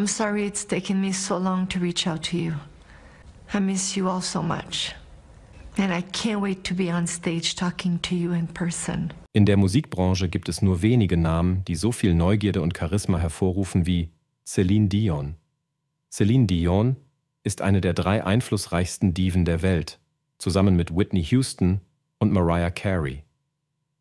I'm sorry it's taken me so long to reach out to you. I miss you all so much. And I can't wait to be on stage talking to you in person. In der Musikbranche gibt es nur wenige Namen, die so viel Neugierde und Charisma hervorrufen wie Celine Dion. Celine Dion ist eine der drei einflussreichsten Diven der Welt, zusammen mit Whitney Houston und Mariah Carey.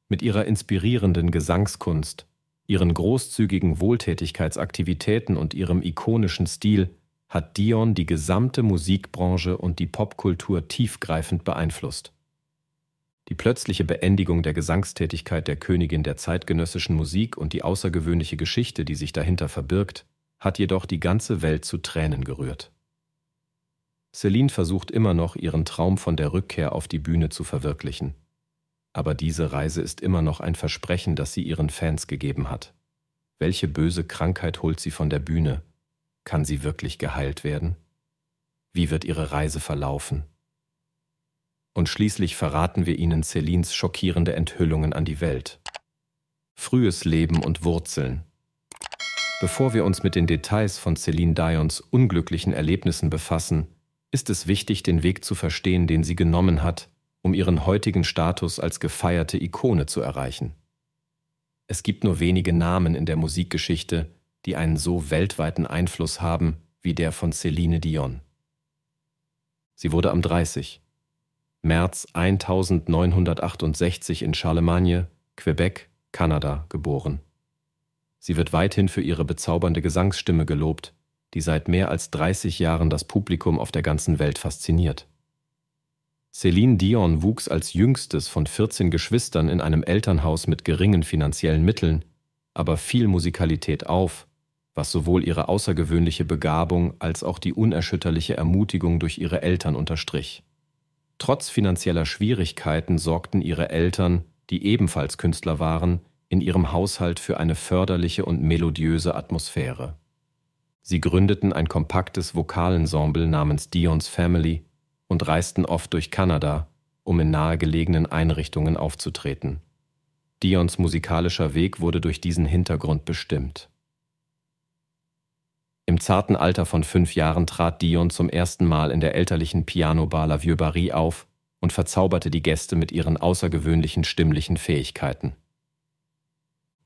Mit ihrer inspirierenden Gesangskunst, ihren großzügigen Wohltätigkeitsaktivitäten und ihrem ikonischen Stil hat Dion die gesamte Musikbranche und die Popkultur tiefgreifend beeinflusst. Die plötzliche Beendigung der Gesangstätigkeit der Königin der zeitgenössischen Musik und die außergewöhnliche Geschichte, die sich dahinter verbirgt, hat jedoch die ganze Welt zu Tränen gerührt. Celine versucht immer noch, ihren Traum von der Rückkehr auf die Bühne zu verwirklichen. Aber diese Reise ist immer noch ein Versprechen, das sie ihren Fans gegeben hat. Welche böse Krankheit holt sie von der Bühne? Kann sie wirklich geheilt werden? Wie wird ihre Reise verlaufen? Und schließlich verraten wir Ihnen Celines schockierende Enthüllungen an die Welt. Frühes Leben und Wurzeln. Bevor wir uns mit den Details von Celine Dions unglücklichen Erlebnissen befassen, ist es wichtig, den Weg zu verstehen, den sie genommen hat, um ihren heutigen Status als gefeierte Ikone zu erreichen. Es gibt nur wenige Namen in der Musikgeschichte, die einen so weltweiten Einfluss haben wie der von Celine Dion. Sie wurde am 30. März 1968 in Charlemagne, Quebec, Kanada geboren. Sie wird weithin für ihre bezaubernde Gesangsstimme gelobt, die seit mehr als 30 Jahren das Publikum auf der ganzen Welt fasziniert. Céline Dion wuchs als jüngstes von 14 Geschwistern in einem Elternhaus mit geringen finanziellen Mitteln, aber viel Musikalität auf, was sowohl ihre außergewöhnliche Begabung als auch die unerschütterliche Ermutigung durch ihre Eltern unterstrich. Trotz finanzieller Schwierigkeiten sorgten ihre Eltern, die ebenfalls Künstler waren, in ihrem Haushalt für eine förderliche und melodiöse Atmosphäre. Sie gründeten ein kompaktes Vokalensemble namens Dion's Family und reisten oft durch Kanada, um in nahegelegenen Einrichtungen aufzutreten. Dions musikalischer Weg wurde durch diesen Hintergrund bestimmt. Im zarten Alter von fünf Jahren trat Dion zum ersten Mal in der elterlichen Pianobar La Vieux Barry auf und verzauberte die Gäste mit ihren außergewöhnlichen stimmlichen Fähigkeiten.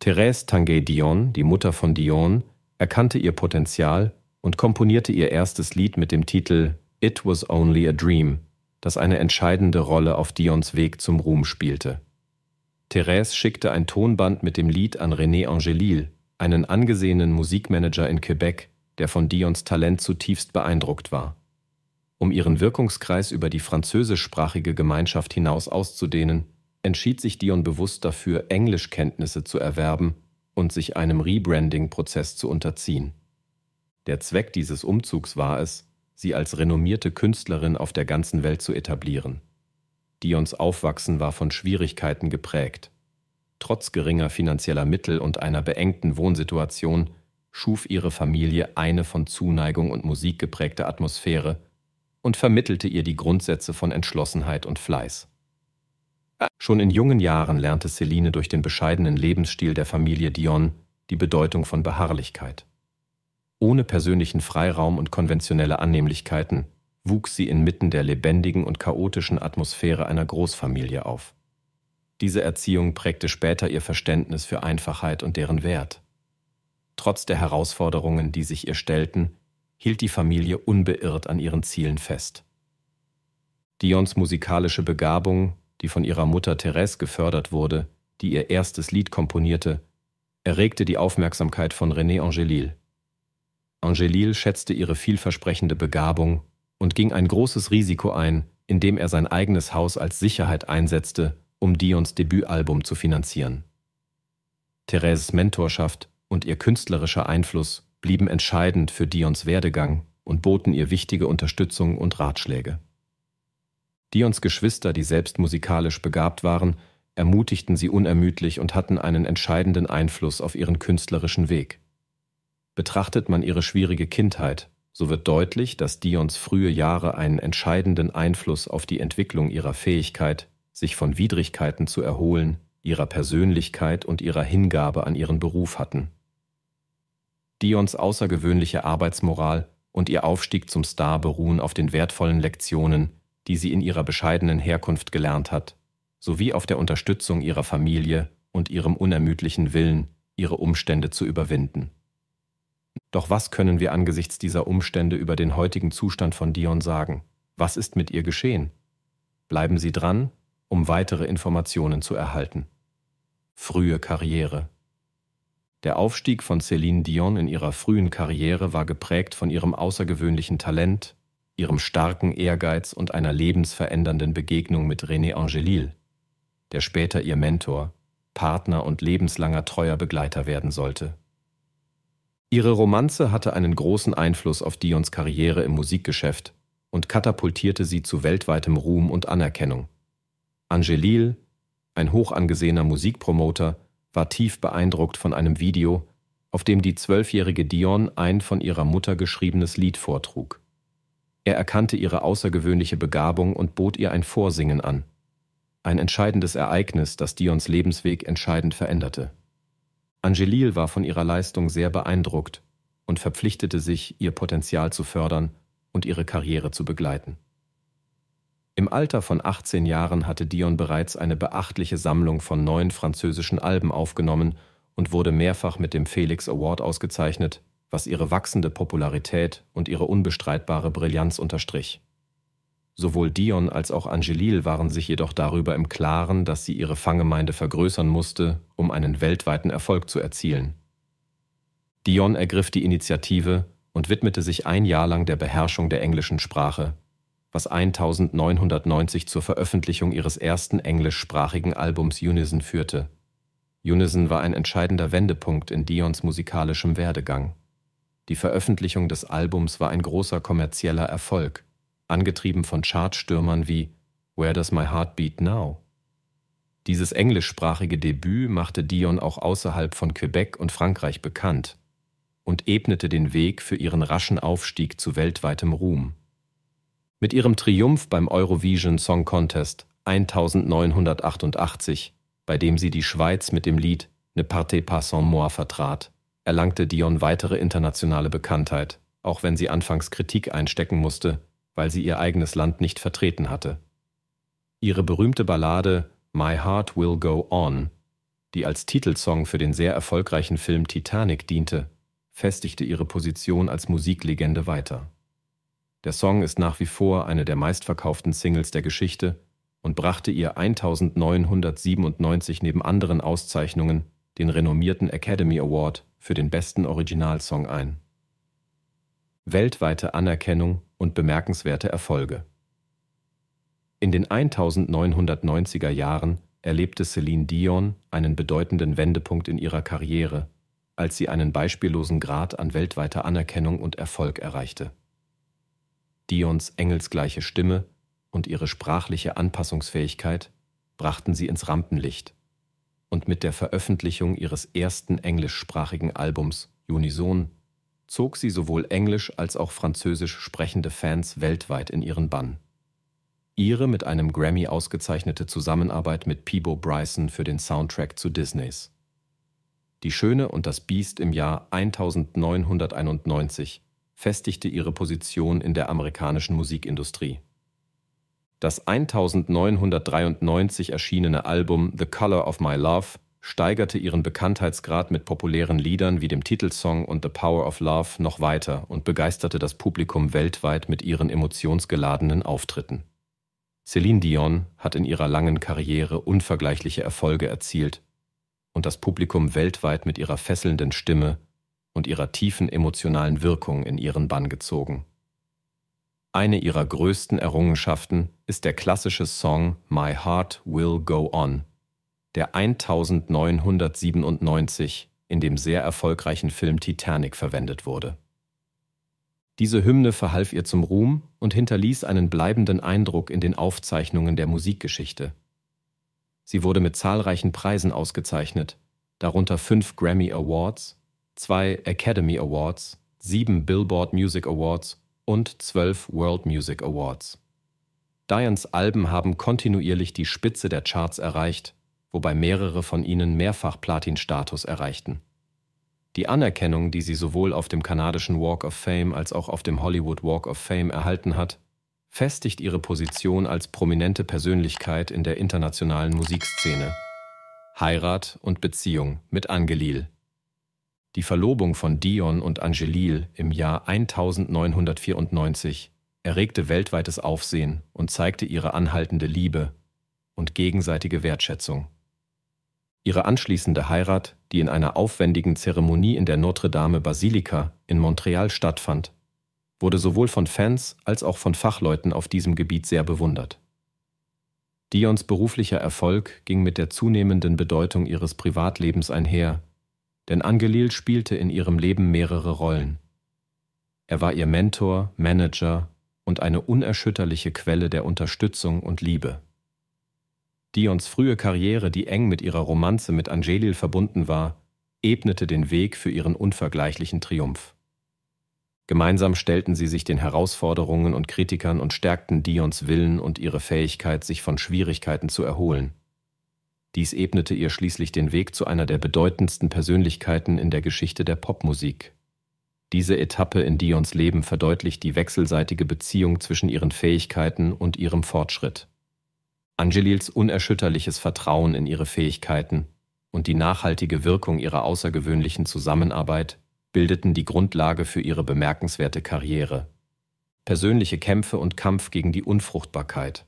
Thérèse Tanguay Dion, die Mutter von Dion, erkannte ihr Potenzial und komponierte ihr erstes Lied mit dem Titel It Was Only a Dream, das eine entscheidende Rolle auf Dions Weg zum Ruhm spielte. Thérèse schickte ein Tonband mit dem Lied an René Angelil, einen angesehenen Musikmanager in Quebec, der von Dions Talent zutiefst beeindruckt war. Um ihren Wirkungskreis über die französischsprachige Gemeinschaft hinaus auszudehnen, entschied sich Dion bewusst dafür, Englischkenntnisse zu erwerben und sich einem Rebranding-Prozess zu unterziehen. Der Zweck dieses Umzugs war es, sie als renommierte Künstlerin auf der ganzen Welt zu etablieren. Dions Aufwachsen war von Schwierigkeiten geprägt. Trotz geringer finanzieller Mittel und einer beengten Wohnsituation schuf ihre Familie eine von Zuneigung und Musik geprägte Atmosphäre und vermittelte ihr die Grundsätze von Entschlossenheit und Fleiß. Schon in jungen Jahren lernte Celine durch den bescheidenen Lebensstil der Familie Dion die Bedeutung von Beharrlichkeit. Ohne persönlichen Freiraum und konventionelle Annehmlichkeiten wuchs sie inmitten der lebendigen und chaotischen Atmosphäre einer Großfamilie auf. Diese Erziehung prägte später ihr Verständnis für Einfachheit und deren Wert. Trotz der Herausforderungen, die sich ihr stellten, hielt die Familie unbeirrt an ihren Zielen fest. Dions musikalische Begabung, die von ihrer Mutter Therese gefördert wurde, die ihr erstes Lied komponierte, erregte die Aufmerksamkeit von René Angelil. Angelil schätzte ihre vielversprechende Begabung und ging ein großes Risiko ein, indem er sein eigenes Haus als Sicherheit einsetzte, um Dions Debütalbum zu finanzieren. Thereses Mentorschaft und ihr künstlerischer Einfluss blieben entscheidend für Dions Werdegang und boten ihr wichtige Unterstützung und Ratschläge. Dions Geschwister, die selbst musikalisch begabt waren, ermutigten sie unermüdlich und hatten einen entscheidenden Einfluss auf ihren künstlerischen Weg. Betrachtet man ihre schwierige Kindheit, so wird deutlich, dass Dions frühe Jahre einen entscheidenden Einfluss auf die Entwicklung ihrer Fähigkeit, sich von Widrigkeiten zu erholen, ihrer Persönlichkeit und ihrer Hingabe an ihren Beruf hatten. Dions außergewöhnliche Arbeitsmoral und ihr Aufstieg zum Star beruhen auf den wertvollen Lektionen, die sie in ihrer bescheidenen Herkunft gelernt hat, sowie auf der Unterstützung ihrer Familie und ihrem unermüdlichen Willen, ihre Umstände zu überwinden. Doch was können wir angesichts dieser Umstände über den heutigen Zustand von Dion sagen? Was ist mit ihr geschehen? Bleiben Sie dran, um weitere Informationen zu erhalten. Frühe Karriere Der Aufstieg von Céline Dion in ihrer frühen Karriere war geprägt von ihrem außergewöhnlichen Talent, ihrem starken Ehrgeiz und einer lebensverändernden Begegnung mit René Angelil, der später ihr Mentor, Partner und lebenslanger treuer Begleiter werden sollte. Ihre Romanze hatte einen großen Einfluss auf Dions Karriere im Musikgeschäft und katapultierte sie zu weltweitem Ruhm und Anerkennung. Angelil, ein hochangesehener Musikpromoter, war tief beeindruckt von einem Video, auf dem die zwölfjährige Dion ein von ihrer Mutter geschriebenes Lied vortrug. Er erkannte ihre außergewöhnliche Begabung und bot ihr ein Vorsingen an. Ein entscheidendes Ereignis, das Dions Lebensweg entscheidend veränderte. Angelil war von ihrer Leistung sehr beeindruckt und verpflichtete sich, ihr Potenzial zu fördern und ihre Karriere zu begleiten. Im Alter von 18 Jahren hatte Dion bereits eine beachtliche Sammlung von neun französischen Alben aufgenommen und wurde mehrfach mit dem Felix Award ausgezeichnet, was ihre wachsende Popularität und ihre unbestreitbare Brillanz unterstrich. Sowohl Dion als auch Angelil waren sich jedoch darüber im Klaren, dass sie ihre Fanggemeinde vergrößern musste, um einen weltweiten Erfolg zu erzielen. Dion ergriff die Initiative und widmete sich ein Jahr lang der Beherrschung der englischen Sprache, was 1990 zur Veröffentlichung ihres ersten englischsprachigen Albums Unison führte. Unison war ein entscheidender Wendepunkt in Dions musikalischem Werdegang. Die Veröffentlichung des Albums war ein großer kommerzieller Erfolg, angetrieben von Chartstürmern wie Where Does My Heart Beat Now? Dieses englischsprachige Debüt machte Dion auch außerhalb von Quebec und Frankreich bekannt und ebnete den Weg für ihren raschen Aufstieg zu weltweitem Ruhm. Mit ihrem Triumph beim Eurovision Song Contest 1988, bei dem sie die Schweiz mit dem Lied Ne partez pas sans moi vertrat, erlangte Dion weitere internationale Bekanntheit, auch wenn sie anfangs Kritik einstecken musste, weil sie ihr eigenes Land nicht vertreten hatte. Ihre berühmte Ballade My Heart Will Go On, die als Titelsong für den sehr erfolgreichen Film Titanic diente, festigte ihre Position als Musiklegende weiter. Der Song ist nach wie vor eine der meistverkauften Singles der Geschichte und brachte ihr 1997 neben anderen Auszeichnungen den renommierten Academy Award für den besten Originalsong ein. Weltweite Anerkennung und bemerkenswerte Erfolge. In den 1990er Jahren erlebte Celine Dion einen bedeutenden Wendepunkt in ihrer Karriere, als sie einen beispiellosen Grad an weltweiter Anerkennung und Erfolg erreichte. Dions engelsgleiche Stimme und ihre sprachliche Anpassungsfähigkeit brachten sie ins Rampenlicht und mit der Veröffentlichung ihres ersten englischsprachigen Albums Unison zog sie sowohl englisch als auch französisch sprechende Fans weltweit in ihren Bann. Ihre mit einem Grammy ausgezeichnete Zusammenarbeit mit Peebo Bryson für den Soundtrack zu Disneys. Die Schöne und das Biest im Jahr 1991 festigte ihre Position in der amerikanischen Musikindustrie. Das 1993 erschienene Album The Color of My Love steigerte ihren Bekanntheitsgrad mit populären Liedern wie dem Titelsong und The Power of Love noch weiter und begeisterte das Publikum weltweit mit ihren emotionsgeladenen Auftritten. Celine Dion hat in ihrer langen Karriere unvergleichliche Erfolge erzielt und das Publikum weltweit mit ihrer fesselnden Stimme und ihrer tiefen emotionalen Wirkung in ihren Bann gezogen. Eine ihrer größten Errungenschaften ist der klassische Song My Heart Will Go On, der 1997 in dem sehr erfolgreichen Film Titanic verwendet wurde. Diese Hymne verhalf ihr zum Ruhm und hinterließ einen bleibenden Eindruck in den Aufzeichnungen der Musikgeschichte. Sie wurde mit zahlreichen Preisen ausgezeichnet, darunter fünf Grammy Awards, zwei Academy Awards, sieben Billboard Music Awards und zwölf World Music Awards. Dians Alben haben kontinuierlich die Spitze der Charts erreicht, wobei mehrere von ihnen mehrfach Platin-Status erreichten. Die Anerkennung, die sie sowohl auf dem kanadischen Walk of Fame als auch auf dem Hollywood Walk of Fame erhalten hat, festigt ihre Position als prominente Persönlichkeit in der internationalen Musikszene. Heirat und Beziehung mit Angelil. Die Verlobung von Dion und Angelil im Jahr 1994 erregte weltweites Aufsehen und zeigte ihre anhaltende Liebe und gegenseitige Wertschätzung. Ihre anschließende Heirat, die in einer aufwendigen Zeremonie in der Notre-Dame Basilika in Montreal stattfand, wurde sowohl von Fans als auch von Fachleuten auf diesem Gebiet sehr bewundert. Dions beruflicher Erfolg ging mit der zunehmenden Bedeutung ihres Privatlebens einher, denn Angelil spielte in ihrem Leben mehrere Rollen. Er war ihr Mentor, Manager und eine unerschütterliche Quelle der Unterstützung und Liebe. Dions frühe Karriere, die eng mit ihrer Romanze mit Angelil verbunden war, ebnete den Weg für ihren unvergleichlichen Triumph. Gemeinsam stellten sie sich den Herausforderungen und Kritikern und stärkten Dions Willen und ihre Fähigkeit, sich von Schwierigkeiten zu erholen. Dies ebnete ihr schließlich den Weg zu einer der bedeutendsten Persönlichkeiten in der Geschichte der Popmusik. Diese Etappe in Dions Leben verdeutlicht die wechselseitige Beziehung zwischen ihren Fähigkeiten und ihrem Fortschritt. Angelils unerschütterliches Vertrauen in ihre Fähigkeiten und die nachhaltige Wirkung ihrer außergewöhnlichen Zusammenarbeit bildeten die Grundlage für ihre bemerkenswerte Karriere. Persönliche Kämpfe und Kampf gegen die Unfruchtbarkeit.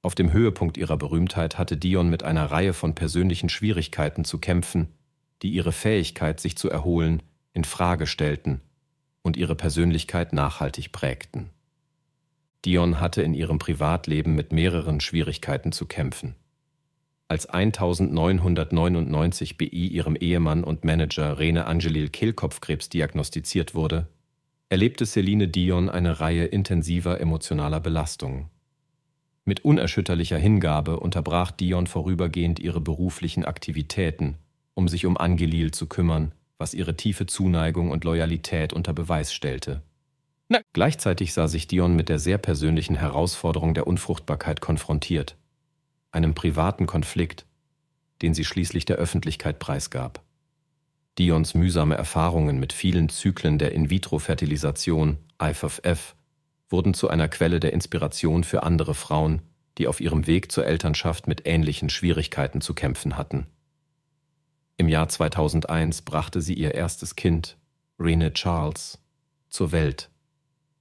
Auf dem Höhepunkt ihrer Berühmtheit hatte Dion mit einer Reihe von persönlichen Schwierigkeiten zu kämpfen, die ihre Fähigkeit, sich zu erholen, in Frage stellten und ihre Persönlichkeit nachhaltig prägten. Dion hatte in ihrem Privatleben mit mehreren Schwierigkeiten zu kämpfen. Als 1999 BI ihrem Ehemann und Manager Rene Angelil Kehlkopfkrebs diagnostiziert wurde, erlebte Celine Dion eine Reihe intensiver emotionaler Belastungen. Mit unerschütterlicher Hingabe unterbrach Dion vorübergehend ihre beruflichen Aktivitäten, um sich um Angelil zu kümmern, was ihre tiefe Zuneigung und Loyalität unter Beweis stellte. Na. Gleichzeitig sah sich Dion mit der sehr persönlichen Herausforderung der Unfruchtbarkeit konfrontiert, einem privaten Konflikt, den sie schließlich der Öffentlichkeit preisgab. Dions mühsame Erfahrungen mit vielen Zyklen der In-vitro-Fertilisation, IFFF, wurden zu einer Quelle der Inspiration für andere Frauen, die auf ihrem Weg zur Elternschaft mit ähnlichen Schwierigkeiten zu kämpfen hatten. Im Jahr 2001 brachte sie ihr erstes Kind, Rene Charles, zur Welt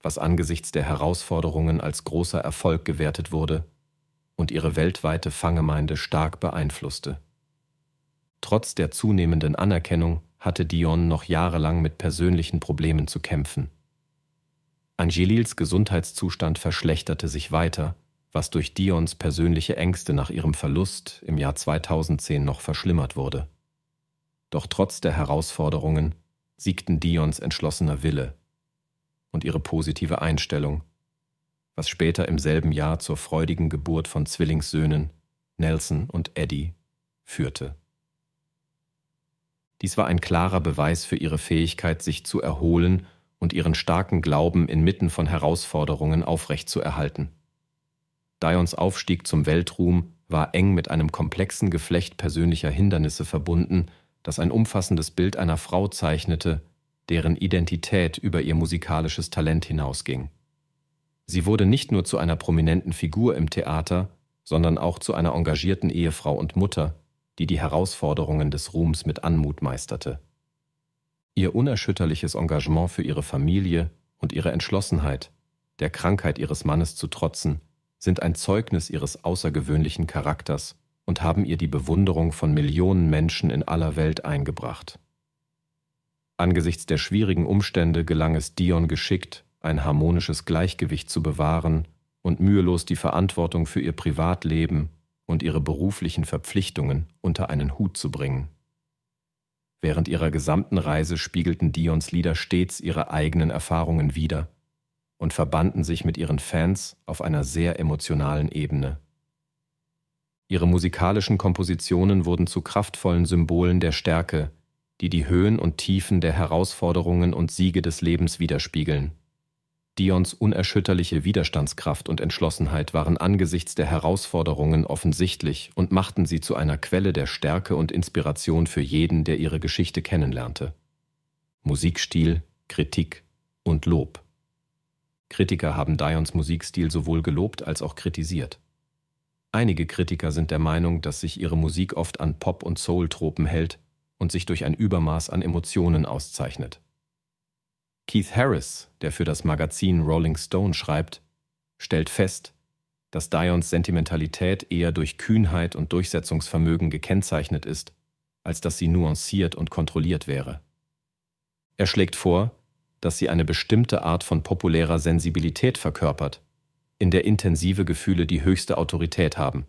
was angesichts der Herausforderungen als großer Erfolg gewertet wurde und ihre weltweite Fangemeinde stark beeinflusste. Trotz der zunehmenden Anerkennung hatte Dion noch jahrelang mit persönlichen Problemen zu kämpfen. Angelils Gesundheitszustand verschlechterte sich weiter, was durch Dions persönliche Ängste nach ihrem Verlust im Jahr 2010 noch verschlimmert wurde. Doch trotz der Herausforderungen siegten Dions entschlossener Wille und ihre positive Einstellung, was später im selben Jahr zur freudigen Geburt von Zwillingssöhnen Nelson und Eddie führte. Dies war ein klarer Beweis für ihre Fähigkeit, sich zu erholen und ihren starken Glauben inmitten von Herausforderungen aufrechtzuerhalten. Dions Aufstieg zum Weltruhm war eng mit einem komplexen Geflecht persönlicher Hindernisse verbunden, das ein umfassendes Bild einer Frau zeichnete, deren Identität über ihr musikalisches Talent hinausging. Sie wurde nicht nur zu einer prominenten Figur im Theater, sondern auch zu einer engagierten Ehefrau und Mutter, die die Herausforderungen des Ruhms mit Anmut meisterte. Ihr unerschütterliches Engagement für ihre Familie und ihre Entschlossenheit, der Krankheit ihres Mannes zu trotzen, sind ein Zeugnis ihres außergewöhnlichen Charakters und haben ihr die Bewunderung von Millionen Menschen in aller Welt eingebracht. Angesichts der schwierigen Umstände gelang es Dion geschickt, ein harmonisches Gleichgewicht zu bewahren und mühelos die Verantwortung für ihr Privatleben und ihre beruflichen Verpflichtungen unter einen Hut zu bringen. Während ihrer gesamten Reise spiegelten Dions Lieder stets ihre eigenen Erfahrungen wider und verbanden sich mit ihren Fans auf einer sehr emotionalen Ebene. Ihre musikalischen Kompositionen wurden zu kraftvollen Symbolen der Stärke, die die Höhen und Tiefen der Herausforderungen und Siege des Lebens widerspiegeln. Dions unerschütterliche Widerstandskraft und Entschlossenheit waren angesichts der Herausforderungen offensichtlich und machten sie zu einer Quelle der Stärke und Inspiration für jeden, der ihre Geschichte kennenlernte. Musikstil, Kritik und Lob. Kritiker haben Dions Musikstil sowohl gelobt als auch kritisiert. Einige Kritiker sind der Meinung, dass sich ihre Musik oft an Pop- und Soul-Tropen hält und sich durch ein Übermaß an Emotionen auszeichnet. Keith Harris, der für das Magazin Rolling Stone schreibt, stellt fest, dass Dions Sentimentalität eher durch Kühnheit und Durchsetzungsvermögen gekennzeichnet ist, als dass sie nuanciert und kontrolliert wäre. Er schlägt vor, dass sie eine bestimmte Art von populärer Sensibilität verkörpert, in der intensive Gefühle die höchste Autorität haben.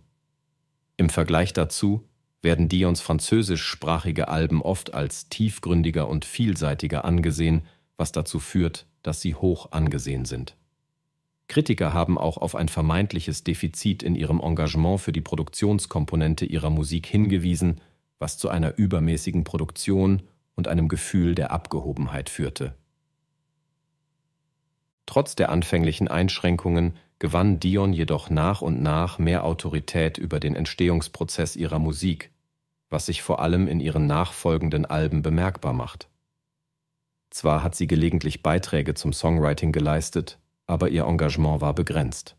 Im Vergleich dazu werden Dions französischsprachige Alben oft als tiefgründiger und vielseitiger angesehen, was dazu führt, dass sie hoch angesehen sind. Kritiker haben auch auf ein vermeintliches Defizit in ihrem Engagement für die Produktionskomponente ihrer Musik hingewiesen, was zu einer übermäßigen Produktion und einem Gefühl der Abgehobenheit führte. Trotz der anfänglichen Einschränkungen gewann Dion jedoch nach und nach mehr Autorität über den Entstehungsprozess ihrer Musik, was sich vor allem in ihren nachfolgenden Alben bemerkbar macht. Zwar hat sie gelegentlich Beiträge zum Songwriting geleistet, aber ihr Engagement war begrenzt.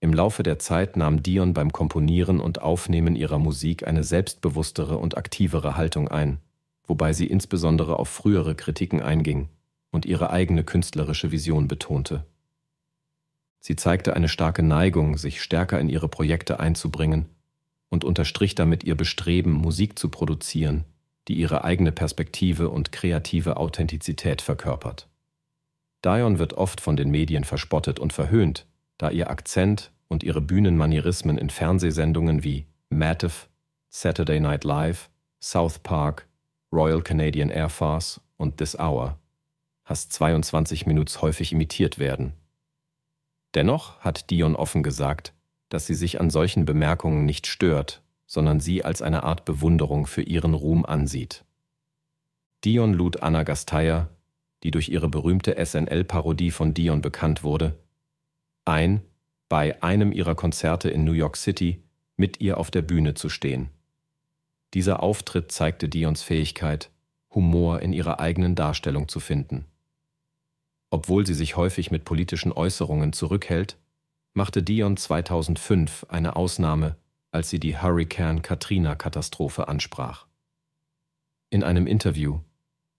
Im Laufe der Zeit nahm Dion beim Komponieren und Aufnehmen ihrer Musik eine selbstbewusstere und aktivere Haltung ein, wobei sie insbesondere auf frühere Kritiken einging und ihre eigene künstlerische Vision betonte. Sie zeigte eine starke Neigung, sich stärker in ihre Projekte einzubringen und unterstrich damit ihr Bestreben, Musik zu produzieren, die ihre eigene Perspektive und kreative Authentizität verkörpert. Dion wird oft von den Medien verspottet und verhöhnt, da ihr Akzent und ihre Bühnenmanierismen in Fernsehsendungen wie Matif, Saturday Night Live, South Park, Royal Canadian Air Force und This Hour, Hass 22 Minuten häufig imitiert werden. Dennoch hat Dion offen gesagt, dass sie sich an solchen Bemerkungen nicht stört sondern sie als eine Art Bewunderung für ihren Ruhm ansieht. Dion lud Anna Gasteyer, die durch ihre berühmte SNL-Parodie von Dion bekannt wurde, ein, bei einem ihrer Konzerte in New York City mit ihr auf der Bühne zu stehen. Dieser Auftritt zeigte Dions Fähigkeit, Humor in ihrer eigenen Darstellung zu finden. Obwohl sie sich häufig mit politischen Äußerungen zurückhält, machte Dion 2005 eine Ausnahme als sie die Hurricane Katrina-Katastrophe ansprach. In einem Interview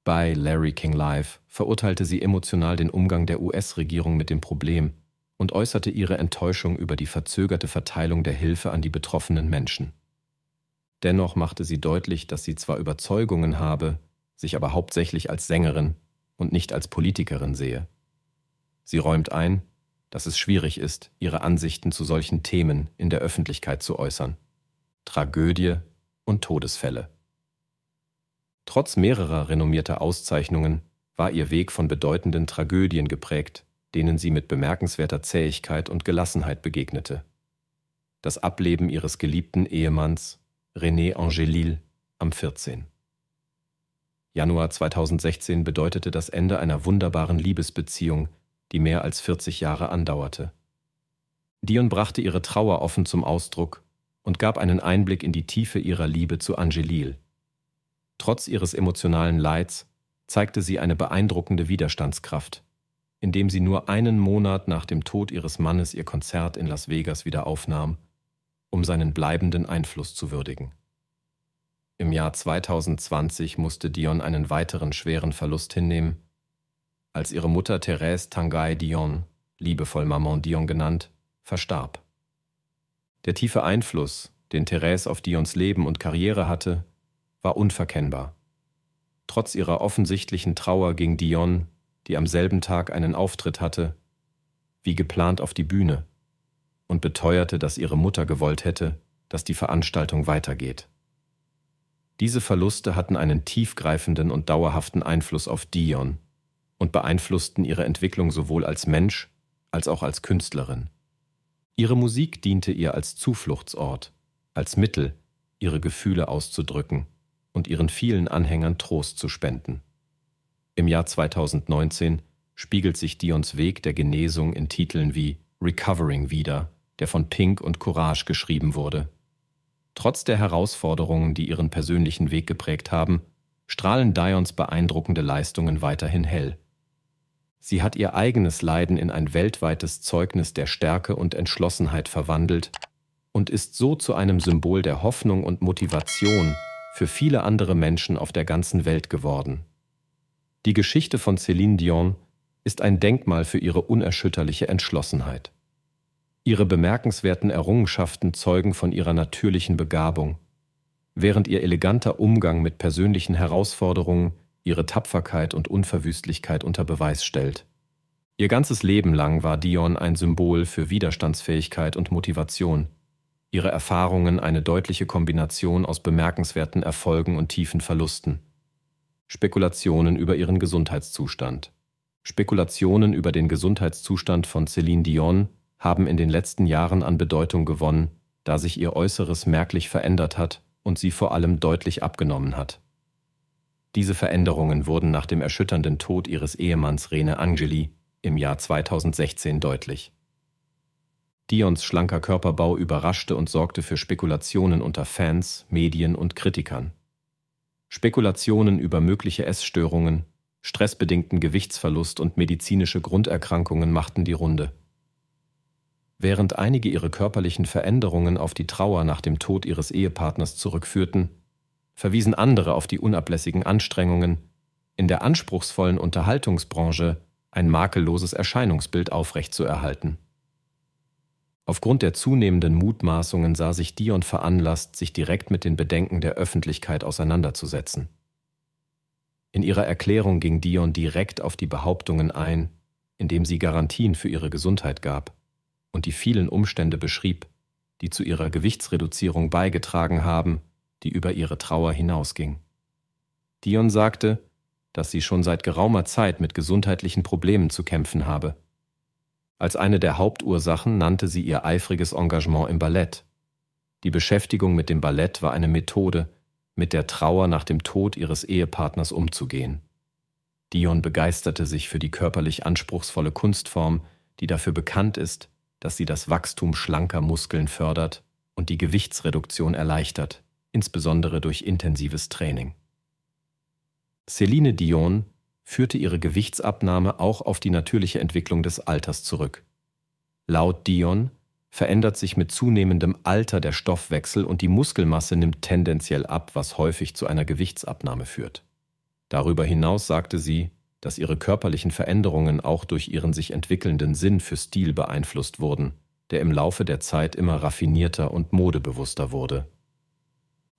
bei Larry King Live verurteilte sie emotional den Umgang der US-Regierung mit dem Problem und äußerte ihre Enttäuschung über die verzögerte Verteilung der Hilfe an die betroffenen Menschen. Dennoch machte sie deutlich, dass sie zwar Überzeugungen habe, sich aber hauptsächlich als Sängerin und nicht als Politikerin sehe. Sie räumt ein, dass es schwierig ist, ihre Ansichten zu solchen Themen in der Öffentlichkeit zu äußern. Tragödie und Todesfälle. Trotz mehrerer renommierter Auszeichnungen war ihr Weg von bedeutenden Tragödien geprägt, denen sie mit bemerkenswerter Zähigkeit und Gelassenheit begegnete. Das Ableben ihres geliebten Ehemanns René Angelil am 14. Januar 2016 bedeutete das Ende einer wunderbaren Liebesbeziehung, die mehr als 40 Jahre andauerte. Dion brachte ihre Trauer offen zum Ausdruck und gab einen Einblick in die Tiefe ihrer Liebe zu Angelil. Trotz ihres emotionalen Leids zeigte sie eine beeindruckende Widerstandskraft, indem sie nur einen Monat nach dem Tod ihres Mannes ihr Konzert in Las Vegas wieder aufnahm, um seinen bleibenden Einfluss zu würdigen. Im Jahr 2020 musste Dion einen weiteren schweren Verlust hinnehmen, als ihre Mutter Thérèse Tanguay Dion, liebevoll Maman Dion genannt, verstarb. Der tiefe Einfluss, den Thérèse auf Dions Leben und Karriere hatte, war unverkennbar. Trotz ihrer offensichtlichen Trauer ging Dion, die am selben Tag einen Auftritt hatte, wie geplant auf die Bühne und beteuerte, dass ihre Mutter gewollt hätte, dass die Veranstaltung weitergeht. Diese Verluste hatten einen tiefgreifenden und dauerhaften Einfluss auf Dion, und beeinflussten ihre Entwicklung sowohl als Mensch als auch als Künstlerin. Ihre Musik diente ihr als Zufluchtsort, als Mittel, ihre Gefühle auszudrücken und ihren vielen Anhängern Trost zu spenden. Im Jahr 2019 spiegelt sich Dions Weg der Genesung in Titeln wie Recovering wieder, der von Pink und Courage geschrieben wurde. Trotz der Herausforderungen, die ihren persönlichen Weg geprägt haben, strahlen Dions beeindruckende Leistungen weiterhin hell. Sie hat ihr eigenes Leiden in ein weltweites Zeugnis der Stärke und Entschlossenheit verwandelt und ist so zu einem Symbol der Hoffnung und Motivation für viele andere Menschen auf der ganzen Welt geworden. Die Geschichte von Céline Dion ist ein Denkmal für ihre unerschütterliche Entschlossenheit. Ihre bemerkenswerten Errungenschaften zeugen von ihrer natürlichen Begabung, während ihr eleganter Umgang mit persönlichen Herausforderungen ihre Tapferkeit und Unverwüstlichkeit unter Beweis stellt. Ihr ganzes Leben lang war Dion ein Symbol für Widerstandsfähigkeit und Motivation, ihre Erfahrungen eine deutliche Kombination aus bemerkenswerten Erfolgen und tiefen Verlusten. Spekulationen über ihren Gesundheitszustand. Spekulationen über den Gesundheitszustand von Celine Dion haben in den letzten Jahren an Bedeutung gewonnen, da sich ihr Äußeres merklich verändert hat und sie vor allem deutlich abgenommen hat. Diese Veränderungen wurden nach dem erschütternden Tod ihres Ehemanns Rene Angeli im Jahr 2016 deutlich. Dions schlanker Körperbau überraschte und sorgte für Spekulationen unter Fans, Medien und Kritikern. Spekulationen über mögliche Essstörungen, stressbedingten Gewichtsverlust und medizinische Grunderkrankungen machten die Runde. Während einige ihre körperlichen Veränderungen auf die Trauer nach dem Tod ihres Ehepartners zurückführten, verwiesen andere auf die unablässigen Anstrengungen, in der anspruchsvollen Unterhaltungsbranche ein makelloses Erscheinungsbild aufrechtzuerhalten. Aufgrund der zunehmenden Mutmaßungen sah sich Dion veranlasst, sich direkt mit den Bedenken der Öffentlichkeit auseinanderzusetzen. In ihrer Erklärung ging Dion direkt auf die Behauptungen ein, indem sie Garantien für ihre Gesundheit gab und die vielen Umstände beschrieb, die zu ihrer Gewichtsreduzierung beigetragen haben die über ihre Trauer hinausging. Dion sagte, dass sie schon seit geraumer Zeit mit gesundheitlichen Problemen zu kämpfen habe. Als eine der Hauptursachen nannte sie ihr eifriges Engagement im Ballett. Die Beschäftigung mit dem Ballett war eine Methode, mit der Trauer nach dem Tod ihres Ehepartners umzugehen. Dion begeisterte sich für die körperlich anspruchsvolle Kunstform, die dafür bekannt ist, dass sie das Wachstum schlanker Muskeln fördert und die Gewichtsreduktion erleichtert insbesondere durch intensives Training. Celine Dion führte ihre Gewichtsabnahme auch auf die natürliche Entwicklung des Alters zurück. Laut Dion verändert sich mit zunehmendem Alter der Stoffwechsel und die Muskelmasse nimmt tendenziell ab, was häufig zu einer Gewichtsabnahme führt. Darüber hinaus sagte sie, dass ihre körperlichen Veränderungen auch durch ihren sich entwickelnden Sinn für Stil beeinflusst wurden, der im Laufe der Zeit immer raffinierter und modebewusster wurde.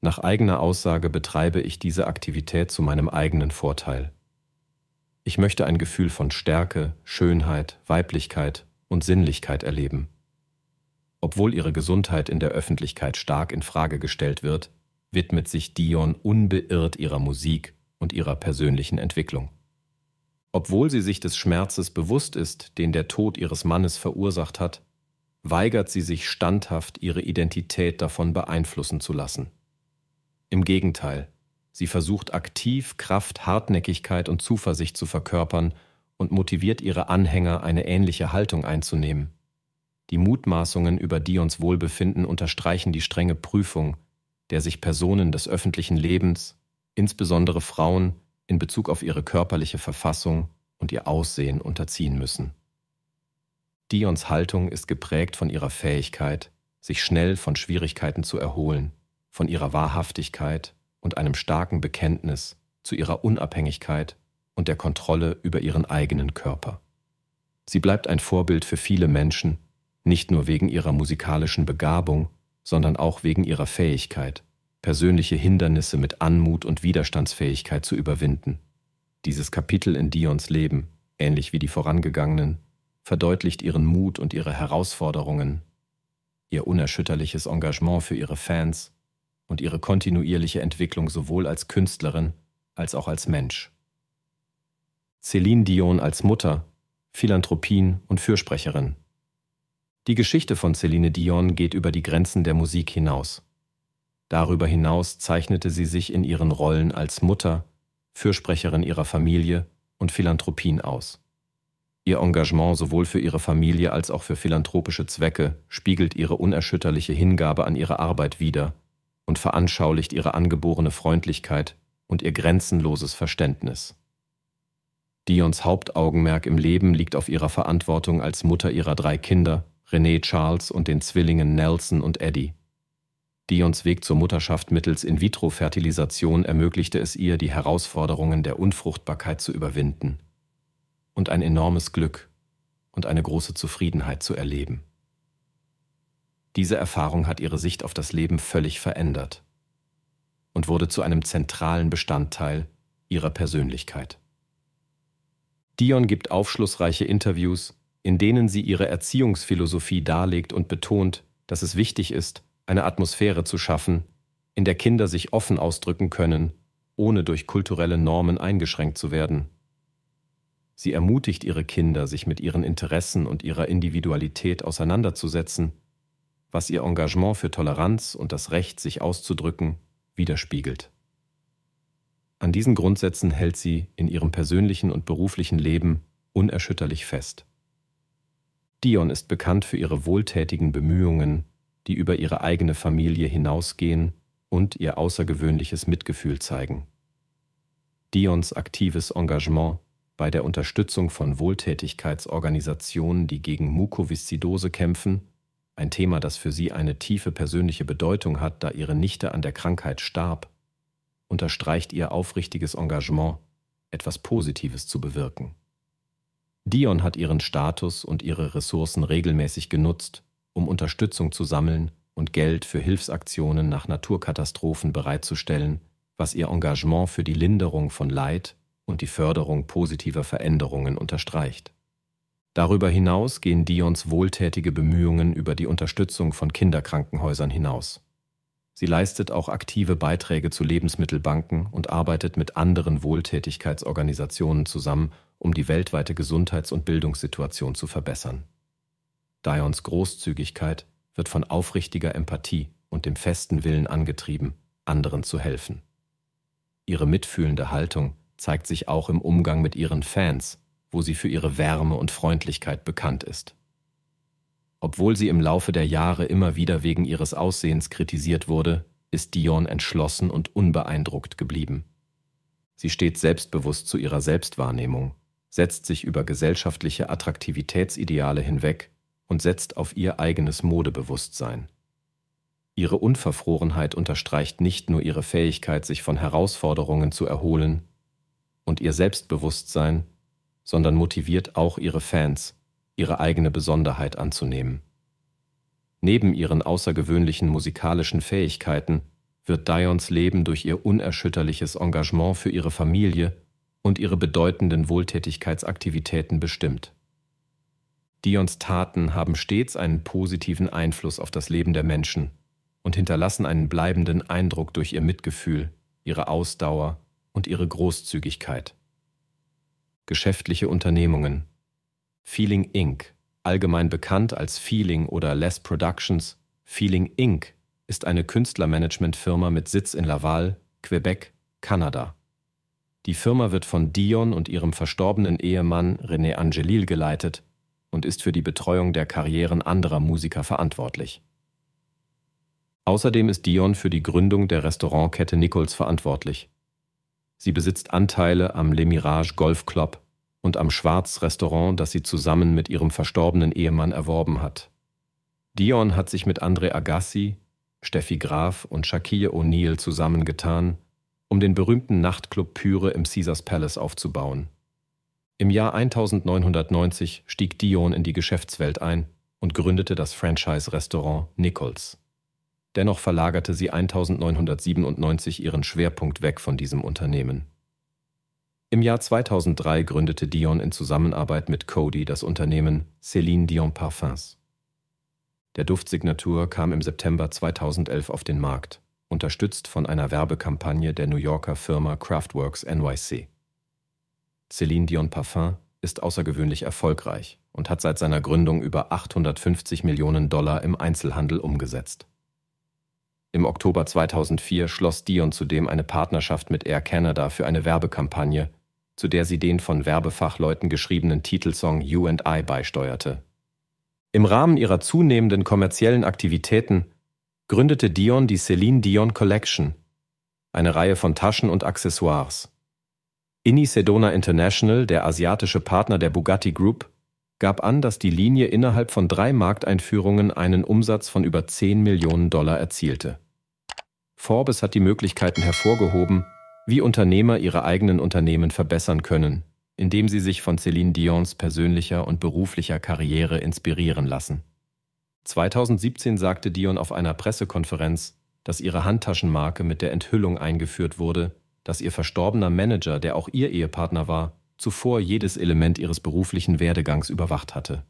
Nach eigener Aussage betreibe ich diese Aktivität zu meinem eigenen Vorteil. Ich möchte ein Gefühl von Stärke, Schönheit, Weiblichkeit und Sinnlichkeit erleben. Obwohl ihre Gesundheit in der Öffentlichkeit stark in Frage gestellt wird, widmet sich Dion unbeirrt ihrer Musik und ihrer persönlichen Entwicklung. Obwohl sie sich des Schmerzes bewusst ist, den der Tod ihres Mannes verursacht hat, weigert sie sich standhaft, ihre Identität davon beeinflussen zu lassen. Im Gegenteil, sie versucht aktiv Kraft, Hartnäckigkeit und Zuversicht zu verkörpern und motiviert ihre Anhänger, eine ähnliche Haltung einzunehmen. Die Mutmaßungen über Dions Wohlbefinden unterstreichen die strenge Prüfung, der sich Personen des öffentlichen Lebens, insbesondere Frauen, in Bezug auf ihre körperliche Verfassung und ihr Aussehen unterziehen müssen. Dions Haltung ist geprägt von ihrer Fähigkeit, sich schnell von Schwierigkeiten zu erholen von ihrer Wahrhaftigkeit und einem starken Bekenntnis zu ihrer Unabhängigkeit und der Kontrolle über ihren eigenen Körper. Sie bleibt ein Vorbild für viele Menschen, nicht nur wegen ihrer musikalischen Begabung, sondern auch wegen ihrer Fähigkeit, persönliche Hindernisse mit Anmut und Widerstandsfähigkeit zu überwinden. Dieses Kapitel in Dions Leben, ähnlich wie die vorangegangenen, verdeutlicht ihren Mut und ihre Herausforderungen, ihr unerschütterliches Engagement für ihre Fans und ihre kontinuierliche Entwicklung sowohl als Künstlerin als auch als Mensch. Céline Dion als Mutter, Philanthropin und Fürsprecherin. Die Geschichte von Céline Dion geht über die Grenzen der Musik hinaus. Darüber hinaus zeichnete sie sich in ihren Rollen als Mutter, Fürsprecherin ihrer Familie und Philanthropin aus. Ihr Engagement sowohl für ihre Familie als auch für philanthropische Zwecke spiegelt ihre unerschütterliche Hingabe an ihre Arbeit wider und veranschaulicht ihre angeborene Freundlichkeit und ihr grenzenloses Verständnis. Dions Hauptaugenmerk im Leben liegt auf ihrer Verantwortung als Mutter ihrer drei Kinder, René Charles und den Zwillingen Nelson und Eddie. Dions Weg zur Mutterschaft mittels In-vitro-Fertilisation ermöglichte es ihr, die Herausforderungen der Unfruchtbarkeit zu überwinden und ein enormes Glück und eine große Zufriedenheit zu erleben. Diese Erfahrung hat ihre Sicht auf das Leben völlig verändert und wurde zu einem zentralen Bestandteil ihrer Persönlichkeit. Dion gibt aufschlussreiche Interviews, in denen sie ihre Erziehungsphilosophie darlegt und betont, dass es wichtig ist, eine Atmosphäre zu schaffen, in der Kinder sich offen ausdrücken können, ohne durch kulturelle Normen eingeschränkt zu werden. Sie ermutigt ihre Kinder, sich mit ihren Interessen und ihrer Individualität auseinanderzusetzen, was ihr Engagement für Toleranz und das Recht, sich auszudrücken, widerspiegelt. An diesen Grundsätzen hält sie in ihrem persönlichen und beruflichen Leben unerschütterlich fest. Dion ist bekannt für ihre wohltätigen Bemühungen, die über ihre eigene Familie hinausgehen und ihr außergewöhnliches Mitgefühl zeigen. Dions aktives Engagement bei der Unterstützung von Wohltätigkeitsorganisationen, die gegen Mukoviszidose kämpfen, ein Thema, das für sie eine tiefe persönliche Bedeutung hat, da ihre Nichte an der Krankheit starb, unterstreicht ihr aufrichtiges Engagement, etwas Positives zu bewirken. Dion hat ihren Status und ihre Ressourcen regelmäßig genutzt, um Unterstützung zu sammeln und Geld für Hilfsaktionen nach Naturkatastrophen bereitzustellen, was ihr Engagement für die Linderung von Leid und die Förderung positiver Veränderungen unterstreicht. Darüber hinaus gehen Dions wohltätige Bemühungen über die Unterstützung von Kinderkrankenhäusern hinaus. Sie leistet auch aktive Beiträge zu Lebensmittelbanken und arbeitet mit anderen Wohltätigkeitsorganisationen zusammen, um die weltweite Gesundheits- und Bildungssituation zu verbessern. Dions Großzügigkeit wird von aufrichtiger Empathie und dem festen Willen angetrieben, anderen zu helfen. Ihre mitfühlende Haltung zeigt sich auch im Umgang mit ihren Fans, wo sie für ihre Wärme und Freundlichkeit bekannt ist. Obwohl sie im Laufe der Jahre immer wieder wegen ihres Aussehens kritisiert wurde, ist Dion entschlossen und unbeeindruckt geblieben. Sie steht selbstbewusst zu ihrer Selbstwahrnehmung, setzt sich über gesellschaftliche Attraktivitätsideale hinweg und setzt auf ihr eigenes Modebewusstsein. Ihre Unverfrorenheit unterstreicht nicht nur ihre Fähigkeit, sich von Herausforderungen zu erholen, und ihr Selbstbewusstsein, sondern motiviert auch ihre Fans, ihre eigene Besonderheit anzunehmen. Neben ihren außergewöhnlichen musikalischen Fähigkeiten wird Dions Leben durch ihr unerschütterliches Engagement für ihre Familie und ihre bedeutenden Wohltätigkeitsaktivitäten bestimmt. Dions Taten haben stets einen positiven Einfluss auf das Leben der Menschen und hinterlassen einen bleibenden Eindruck durch ihr Mitgefühl, ihre Ausdauer und ihre Großzügigkeit. Geschäftliche Unternehmungen Feeling Inc., allgemein bekannt als Feeling oder Less Productions, Feeling Inc. ist eine Künstlermanagementfirma mit Sitz in Laval, Quebec, Kanada. Die Firma wird von Dion und ihrem verstorbenen Ehemann René Angelil geleitet und ist für die Betreuung der Karrieren anderer Musiker verantwortlich. Außerdem ist Dion für die Gründung der Restaurantkette Nichols verantwortlich. Sie besitzt Anteile am Le Mirage Golf Club und am Schwarz Restaurant, das sie zusammen mit ihrem verstorbenen Ehemann erworben hat. Dion hat sich mit André Agassi, Steffi Graf und Shaquille O'Neal zusammengetan, um den berühmten Nachtclub Pyre im Caesars Palace aufzubauen. Im Jahr 1990 stieg Dion in die Geschäftswelt ein und gründete das Franchise-Restaurant Nichols. Dennoch verlagerte sie 1997 ihren Schwerpunkt weg von diesem Unternehmen. Im Jahr 2003 gründete Dion in Zusammenarbeit mit Cody das Unternehmen Céline Dion Parfums. Der Duftsignatur kam im September 2011 auf den Markt, unterstützt von einer Werbekampagne der New Yorker Firma Craftworks NYC. Céline Dion Parfum ist außergewöhnlich erfolgreich und hat seit seiner Gründung über 850 Millionen Dollar im Einzelhandel umgesetzt. Im Oktober 2004 schloss Dion zudem eine Partnerschaft mit Air Canada für eine Werbekampagne, zu der sie den von Werbefachleuten geschriebenen Titelsong You and I beisteuerte. Im Rahmen ihrer zunehmenden kommerziellen Aktivitäten gründete Dion die Celine Dion Collection, eine Reihe von Taschen und Accessoires. Inni Sedona International, der asiatische Partner der Bugatti Group, gab an, dass die Linie innerhalb von drei Markteinführungen einen Umsatz von über 10 Millionen Dollar erzielte. Forbes hat die Möglichkeiten hervorgehoben, wie Unternehmer ihre eigenen Unternehmen verbessern können, indem sie sich von Celine Dions persönlicher und beruflicher Karriere inspirieren lassen. 2017 sagte Dion auf einer Pressekonferenz, dass ihre Handtaschenmarke mit der Enthüllung eingeführt wurde, dass ihr verstorbener Manager, der auch ihr Ehepartner war, zuvor jedes Element ihres beruflichen Werdegangs überwacht hatte.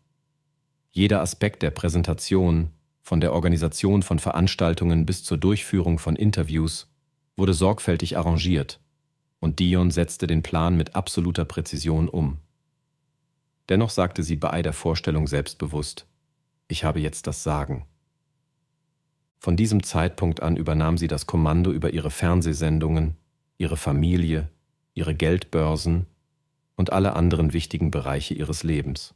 Jeder Aspekt der Präsentation, von der Organisation von Veranstaltungen bis zur Durchführung von Interviews, wurde sorgfältig arrangiert, und Dion setzte den Plan mit absoluter Präzision um. Dennoch sagte sie bei der Vorstellung selbstbewusst, ich habe jetzt das Sagen. Von diesem Zeitpunkt an übernahm sie das Kommando über ihre Fernsehsendungen, ihre Familie, ihre Geldbörsen und alle anderen wichtigen Bereiche ihres Lebens.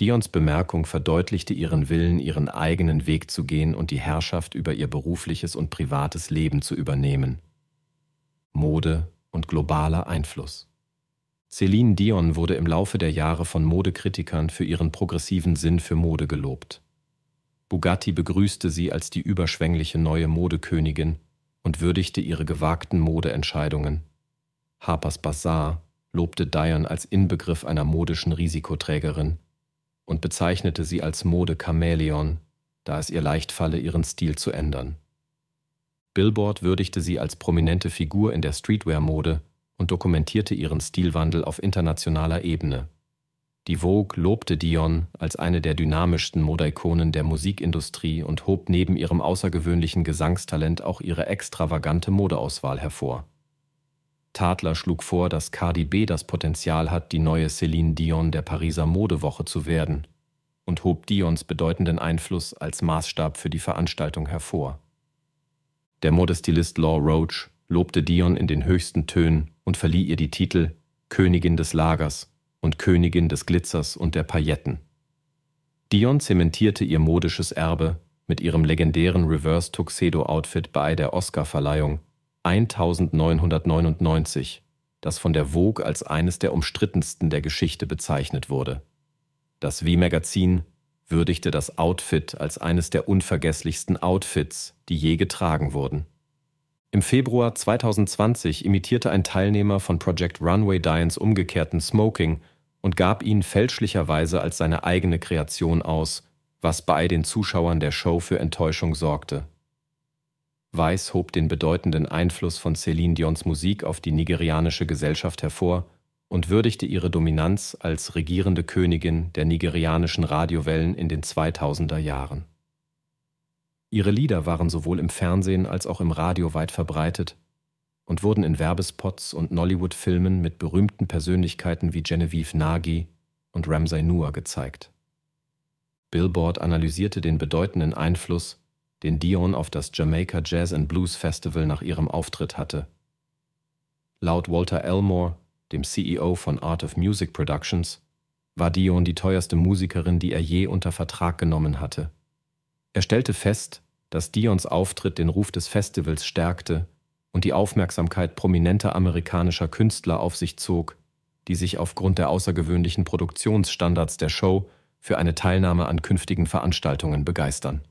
Dions Bemerkung verdeutlichte ihren Willen, ihren eigenen Weg zu gehen und die Herrschaft über ihr berufliches und privates Leben zu übernehmen. Mode und globaler Einfluss. Celine Dion wurde im Laufe der Jahre von Modekritikern für ihren progressiven Sinn für Mode gelobt. Bugatti begrüßte sie als die überschwängliche neue Modekönigin und würdigte ihre gewagten Modeentscheidungen. Harper's Bazaar lobte Dion als Inbegriff einer modischen Risikoträgerin und bezeichnete sie als Mode-Chamäleon, da es ihr leicht falle, ihren Stil zu ändern. Billboard würdigte sie als prominente Figur in der Streetwear-Mode und dokumentierte ihren Stilwandel auf internationaler Ebene. Die Vogue lobte Dion als eine der dynamischsten Modeikonen der Musikindustrie und hob neben ihrem außergewöhnlichen Gesangstalent auch ihre extravagante Modeauswahl hervor. Tadler schlug vor, dass Cardi B das Potenzial hat, die neue Celine Dion der Pariser Modewoche zu werden und hob Dions bedeutenden Einfluss als Maßstab für die Veranstaltung hervor. Der Modestilist Law Roach lobte Dion in den höchsten Tönen und verlieh ihr die Titel Königin des Lagers und Königin des Glitzers und der Pailletten. Dion zementierte ihr modisches Erbe mit ihrem legendären Reverse Tuxedo Outfit bei der Oscarverleihung 1999, das von der Vogue als eines der umstrittensten der Geschichte bezeichnet wurde. Das W-Magazin würdigte das Outfit als eines der unvergesslichsten Outfits, die je getragen wurden. Im Februar 2020 imitierte ein Teilnehmer von Project Runway Dians umgekehrten Smoking und gab ihn fälschlicherweise als seine eigene Kreation aus, was bei den Zuschauern der Show für Enttäuschung sorgte. Weiss hob den bedeutenden Einfluss von Celine Dions Musik auf die nigerianische Gesellschaft hervor und würdigte ihre Dominanz als regierende Königin der nigerianischen Radiowellen in den 2000er Jahren. Ihre Lieder waren sowohl im Fernsehen als auch im Radio weit verbreitet und wurden in Werbespots und Nollywood-Filmen mit berühmten Persönlichkeiten wie Genevieve Nagy und Ramsay Noor gezeigt. Billboard analysierte den bedeutenden Einfluss, den Dion auf das Jamaica Jazz and Blues Festival nach ihrem Auftritt hatte. Laut Walter Elmore, dem CEO von Art of Music Productions, war Dion die teuerste Musikerin, die er je unter Vertrag genommen hatte. Er stellte fest, dass Dions Auftritt den Ruf des Festivals stärkte und die Aufmerksamkeit prominenter amerikanischer Künstler auf sich zog, die sich aufgrund der außergewöhnlichen Produktionsstandards der Show für eine Teilnahme an künftigen Veranstaltungen begeistern.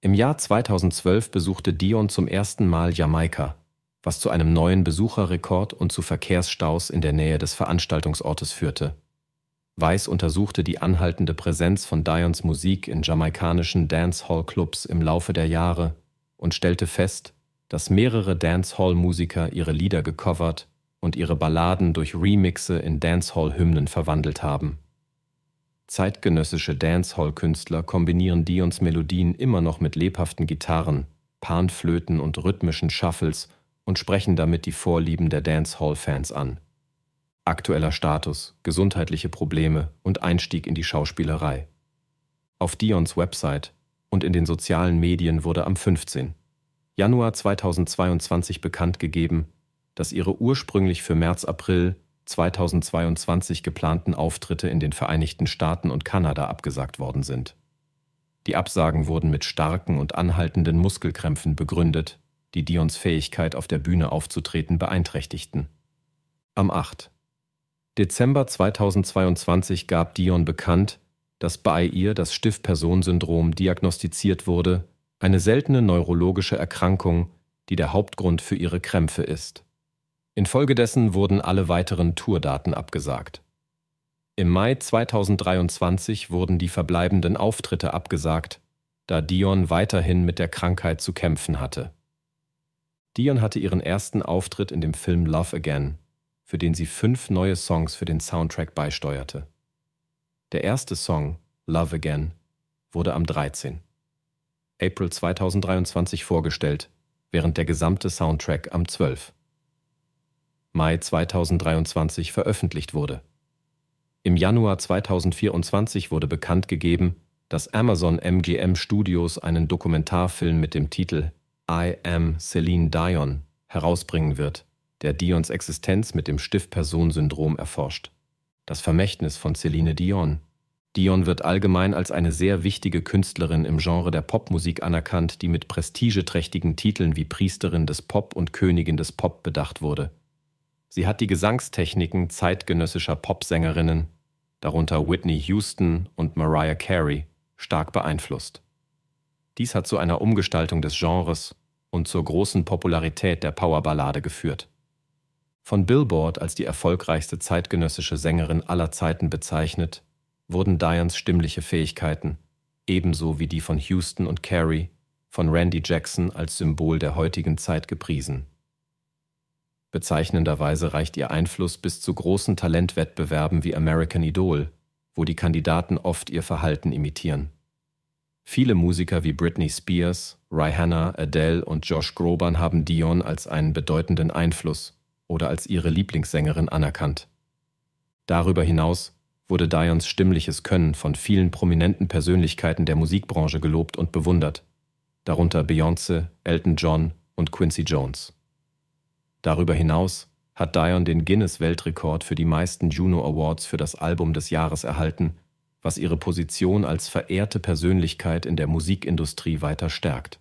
Im Jahr 2012 besuchte Dion zum ersten Mal Jamaika, was zu einem neuen Besucherrekord und zu Verkehrsstaus in der Nähe des Veranstaltungsortes führte. Weiss untersuchte die anhaltende Präsenz von Dions Musik in jamaikanischen Dancehall-Clubs im Laufe der Jahre und stellte fest, dass mehrere Dancehall-Musiker ihre Lieder gecovert und ihre Balladen durch Remixe in Dancehall-Hymnen verwandelt haben. Zeitgenössische Dancehall-Künstler kombinieren Dions Melodien immer noch mit lebhaften Gitarren, Panflöten und rhythmischen Shuffles und sprechen damit die Vorlieben der Dancehall-Fans an. Aktueller Status, gesundheitliche Probleme und Einstieg in die Schauspielerei. Auf Dions Website und in den sozialen Medien wurde am 15. Januar 2022 bekannt gegeben, dass ihre ursprünglich für März-April 2022 geplanten Auftritte in den Vereinigten Staaten und Kanada abgesagt worden sind. Die Absagen wurden mit starken und anhaltenden Muskelkrämpfen begründet, die Dions Fähigkeit auf der Bühne aufzutreten beeinträchtigten. Am 8. Dezember 2022 gab Dion bekannt, dass bei ihr das Stift-Person-Syndrom diagnostiziert wurde, eine seltene neurologische Erkrankung, die der Hauptgrund für ihre Krämpfe ist. Infolgedessen wurden alle weiteren Tourdaten abgesagt. Im Mai 2023 wurden die verbleibenden Auftritte abgesagt, da Dion weiterhin mit der Krankheit zu kämpfen hatte. Dion hatte ihren ersten Auftritt in dem Film Love Again, für den sie fünf neue Songs für den Soundtrack beisteuerte. Der erste Song, Love Again, wurde am 13. April 2023 vorgestellt, während der gesamte Soundtrack am 12. Mai 2023 veröffentlicht wurde. Im Januar 2024 wurde bekannt gegeben, dass Amazon MGM Studios einen Dokumentarfilm mit dem Titel I Am Celine Dion herausbringen wird, der Dions Existenz mit dem Stift-Person-Syndrom erforscht. Das Vermächtnis von Celine Dion. Dion wird allgemein als eine sehr wichtige Künstlerin im Genre der Popmusik anerkannt, die mit prestigeträchtigen Titeln wie Priesterin des Pop und Königin des Pop bedacht wurde. Sie hat die Gesangstechniken zeitgenössischer Popsängerinnen, darunter Whitney Houston und Mariah Carey, stark beeinflusst. Dies hat zu einer Umgestaltung des Genres und zur großen Popularität der Powerballade geführt. Von Billboard als die erfolgreichste zeitgenössische Sängerin aller Zeiten bezeichnet, wurden Dians stimmliche Fähigkeiten, ebenso wie die von Houston und Carey, von Randy Jackson als Symbol der heutigen Zeit gepriesen. Bezeichnenderweise reicht ihr Einfluss bis zu großen Talentwettbewerben wie American Idol, wo die Kandidaten oft ihr Verhalten imitieren. Viele Musiker wie Britney Spears, Rihanna, Adele und Josh Groban haben Dion als einen bedeutenden Einfluss oder als ihre Lieblingssängerin anerkannt. Darüber hinaus wurde Dions stimmliches Können von vielen prominenten Persönlichkeiten der Musikbranche gelobt und bewundert, darunter Beyoncé, Elton John und Quincy Jones. Darüber hinaus hat Dion den Guinness-Weltrekord für die meisten Juno Awards für das Album des Jahres erhalten, was ihre Position als verehrte Persönlichkeit in der Musikindustrie weiter stärkt.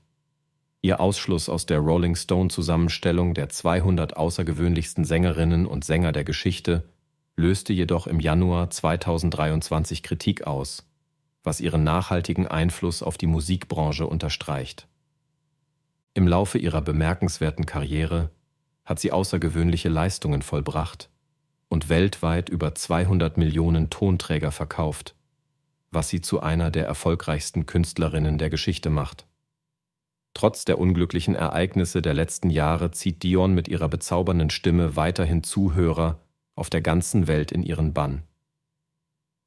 Ihr Ausschluss aus der Rolling Stone-Zusammenstellung der 200 außergewöhnlichsten Sängerinnen und Sänger der Geschichte löste jedoch im Januar 2023 Kritik aus, was ihren nachhaltigen Einfluss auf die Musikbranche unterstreicht. Im Laufe ihrer bemerkenswerten Karriere hat sie außergewöhnliche Leistungen vollbracht und weltweit über 200 Millionen Tonträger verkauft, was sie zu einer der erfolgreichsten Künstlerinnen der Geschichte macht. Trotz der unglücklichen Ereignisse der letzten Jahre zieht Dion mit ihrer bezaubernden Stimme weiterhin Zuhörer auf der ganzen Welt in ihren Bann.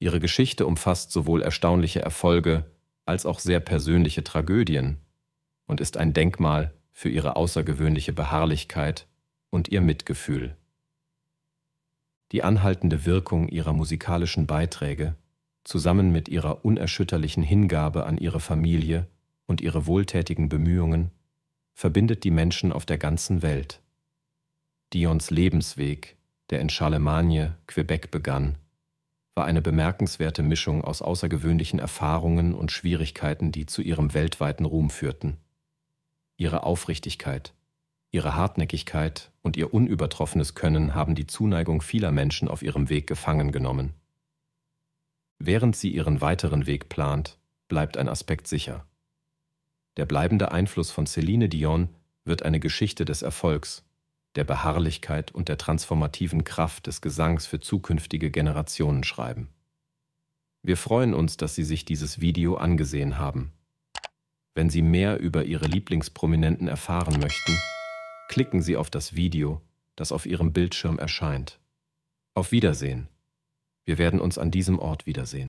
Ihre Geschichte umfasst sowohl erstaunliche Erfolge als auch sehr persönliche Tragödien und ist ein Denkmal für ihre außergewöhnliche Beharrlichkeit und ihr Mitgefühl. Die anhaltende Wirkung ihrer musikalischen Beiträge, zusammen mit ihrer unerschütterlichen Hingabe an ihre Familie und ihre wohltätigen Bemühungen, verbindet die Menschen auf der ganzen Welt. Dions Lebensweg, der in Charlemagne, Quebec begann, war eine bemerkenswerte Mischung aus außergewöhnlichen Erfahrungen und Schwierigkeiten, die zu ihrem weltweiten Ruhm führten. Ihre Aufrichtigkeit, Ihre Hartnäckigkeit und ihr unübertroffenes Können haben die Zuneigung vieler Menschen auf ihrem Weg gefangen genommen. Während sie ihren weiteren Weg plant, bleibt ein Aspekt sicher. Der bleibende Einfluss von Celine Dion wird eine Geschichte des Erfolgs, der Beharrlichkeit und der transformativen Kraft des Gesangs für zukünftige Generationen schreiben. Wir freuen uns, dass Sie sich dieses Video angesehen haben. Wenn Sie mehr über Ihre Lieblingsprominenten erfahren möchten, klicken Sie auf das Video, das auf Ihrem Bildschirm erscheint. Auf Wiedersehen. Wir werden uns an diesem Ort wiedersehen.